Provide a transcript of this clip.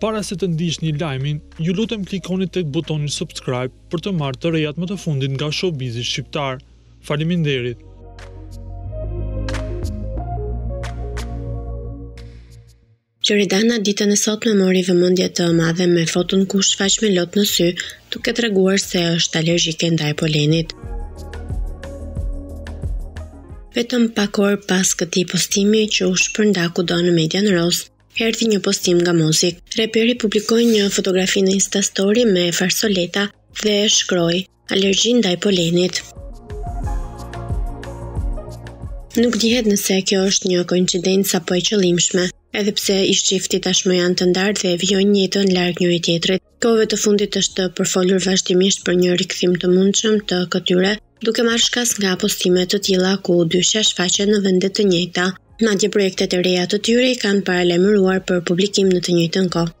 Para se të ndiqni lajmin, ju lutem klikoni tek butoni subscribe për të marrë të rejat më të fundit nga showbizi shqiptar. Faleminderit! Loredana ditën e sotme mori vëmendje të madhe me foton ku shfaqej me lot në sy, duke treguar se është alergjike ndaj polenit. Vetëm pak orë pas këtij postimi që u shpërnda kudo në mediat rozë, erdhi një postim nga Mozik. Reperi publikoi një fotografi në Instastory me facoleta dhe shkroi, Alergji ndaj polenit. Nuk dihet nëse kjo është një koincidencë apo e qëllimshme, edhe pse ish çifti tashmë janë të ndarë dhe vijojnë jetën larg njëri tjetrit. Kohëve të fundit është përfolur vazhdimisht për një rikthim të mundshëm të këtyre, duke marrë shkas nga postime të tilla ku dyshja shfaqet në vende të njëjta. Madje projektet e reja të tyre i kanë paralajmëruar për publikim në të njëjtën kohë.